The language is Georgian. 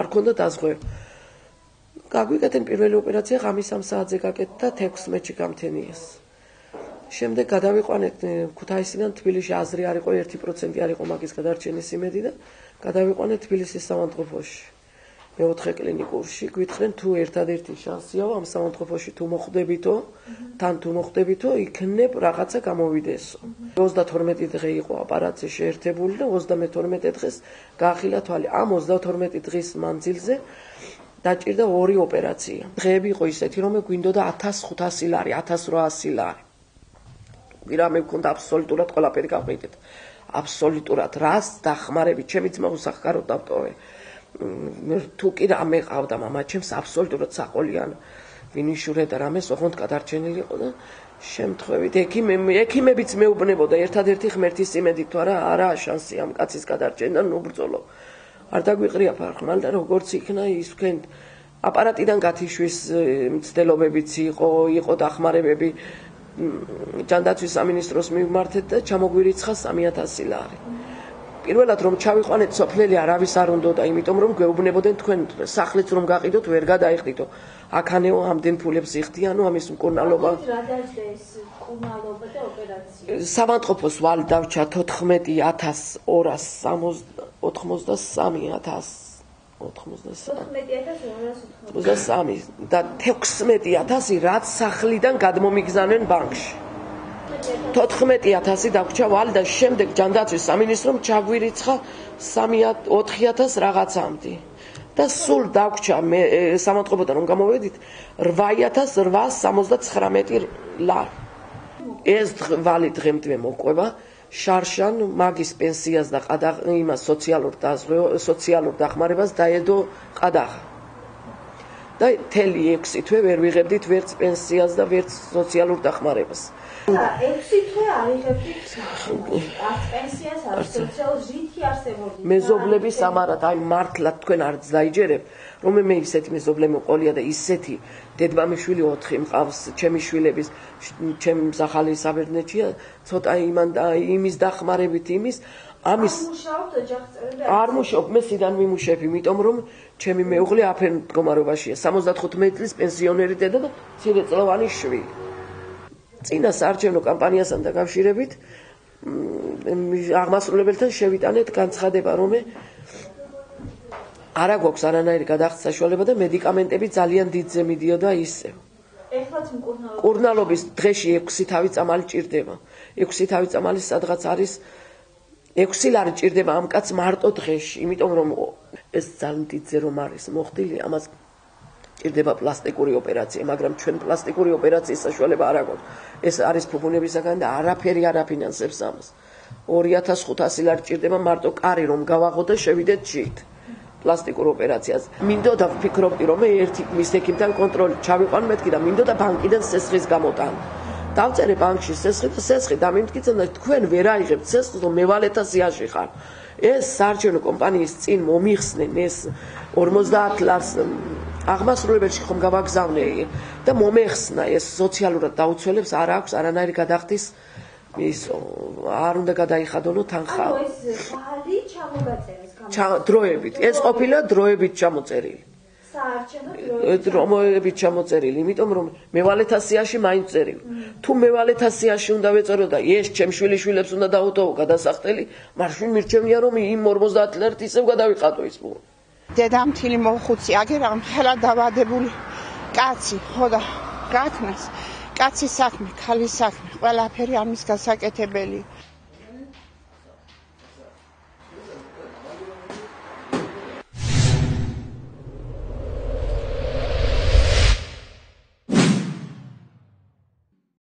არ ქონდა დაზღვევა. გაგვიკეთენ პირველი ოპერაცია ღამის 3 საათზე გაკეთდა 16-ში გამთენიეს. შემდეგ გადავიყვანეთ ქუთაისიდან თბილისში აზრი არ იყო 1% არ იყო მაგის გადარჩენის იმედი და გადავიყვანეთ თბილისის სამანტყოფოში. მეოთხე კლინიკურში გვითხრენ თუ ერთადერთი შანსია ამ სამონტყოფოში თუ მოხდებითო თან თუ მოხდებითო იქნებ რაღაცა გამოვიდესო 32 დღე იყო აპარატზე შეერთებული და 32 დღეს გაახილა თვალი ამ 32 დღის მანძილზე დაჭირდა ორი ოპერაცია. დღეები იყო ისეთი რომ გვინდოდა 1500 ლარი 1800 ლარი. ვირა მე მქონდა აბსოლუტურად ყველაფერი გავყიდეთ აბსოლუტურად რას დახმარებით ჩემი ძმა უსახკარო დავტოვე თუ კი რამე ყავდა мама ჩემს აბსოლუტურად საყოლიან ვინიშურე და რამეს ოღონდ გადარჩენილი იყო და შემთხვევით ექიმე ექიმებიც მეუბნებოდა ერთადერთი ღმერთის იმედით თუ არა არა შანსი ამ კაცის გადარჩენა ნუ ბრძოლო არ დაგვიყრია ფარხმალ და როგორც იქნა ის თქვენ აპარატიდან გათიშვის მცდელობებიც იყო იყო დახმარებები ჯანდაცვის სამინისტროს მიმართეთ და ჩამოგვირიცხა 3000 ლარი პირველად რომ ჩავიყვანეთ სოფლელი არავის არ უნდა და იმიტომ რომ გვეუბნებოდნენ თქვენ სახლიც რომ გაყიდოთ ვერ გადაიხდითო აქანეო ამდენ ფულებს იხდიანო ამის მკურნალობა რა დაждდა ეს მკურნალობა და ოპერაცია? სამანტყოფოს ვალი დავჭა 14283 და 16200 რაც სახლიდან გადმომიგზანენ ბანკში 14000 დაგვრჩა ვალი და შემდეგ ჯანდაცვის სამინისტრომ ჩაგვირიცხა 3000 რაღაცამდე. და სულ დაგვრჩა მე სამოწყობოდან რომ გამოვედით 8879 ლარი ეს ვალი დღემდე მოყვება. შარშან მაგის პენსიას და ყადაღ იმას სოციალურ დაზღვე სოციალურ დახმარებას დაედო ყადაღა და თელი 6 თვე ვერ ვიღებდით ვერც პენსიას და ვერც სოციალურ დახმარებას. 6 თვე არიღებდით პენსიას არ სოციალურ ჟითი არსებობდი მეზობლები სამარად აი მართლა თქვენ არ დაიჯერებ რომ მე ისეთი მეზობლე მოყოლია და ისეთი დედმამიშვილი 4 მყავს ჩემი შვილების ჩემ სახალი საბერძნეთია ცოტა იმან და იმის დახმარებით იმის ამის არ მუშაობ მე სიდან მიმუშებ იმიტომ რომ ჩემი მეუღლე აფენ მდგომარეობაშია 75 წლის პენსიონერი დედა და ცირეწლოვანი შვილი წინა საარჩევნო კამპანიასთან დაკავშირებით აღმასრულებელთან შევიტანეთ განცხადება, რომ არა გვაქვს არანაირი გადახდის საშუალება და მედიკამენტები ძალიან დიდზე მიდიოდა ისე. ეხლაც მკურნალობის კურნალობის დღეში 6 თავი წამალი ჭირდება. 6 თავი წამალი სადღაც არის 6 ლარი ჭირდება ამ კაც მარტო დღეში, იმიტომ რომ ეს ძალიან დიდზე რომ არის მოხდილი, ამას ჭირდება პლასტიკური ოპერაცია, მაგრამ ჩვენ პლასტიკური ოპერაციის საშუალება არ აქვს. ეს არის ფუფუნებისაგან და არაფერი არ აფინანსებს ამას. 2500 ლარი ჭირდება მარტო კარი რომ გავაღო და შევიდეთ ჩით. პლასტიკურ ოპერაციას. მინდოდა ვფიქრობდი რომ ერთი მის ექიმთან კონტროლი ჩავიყვან მეთქი და მინდოდა ბანკიდან სესხის გამოტან. დავწერე ბანკში სესხი და სესხი დამიმტკიცენ და თქვენ ვერ აიღებთ სესხს რომ მევალეთა სიაში ხარ. ეს საარჩევნო კომპანიის წინ მომიხსნენ ეს 50 ლარს აღმასრულებელში ხომ გავაგზავნე და მომეხსნა ეს სოციალურად დაუცველებს არ აქვს არანაირი გადახდის ის არ უნდა გადაიხადონო თანხა. ანუ ეს ხალი ჩამოგაწერეს გამო. დროებით. ეს ყოფილა დროებით ჩამოწერილი. საარჩევნო დროებით ჩამოწერილი, იმიტომ რომ მევალეთასიაში მაინც წერილი. თუ მევალეთასიაში უნდა ვეწერო და ეს ჩემ შვილიშვილებს უნდა დაუტოვო გადასახდელი, მაშინ მირჩენია რომ იმ 50 ლერთ ისევ გადავიყატო ის პო. დედამთილი მოხუცი აგერ ამ ხელა დავადებული კაცი ხო და გაქნას. კაცის საქმე ქალის საქმე ყველაფერი ამის გასაკეთებელი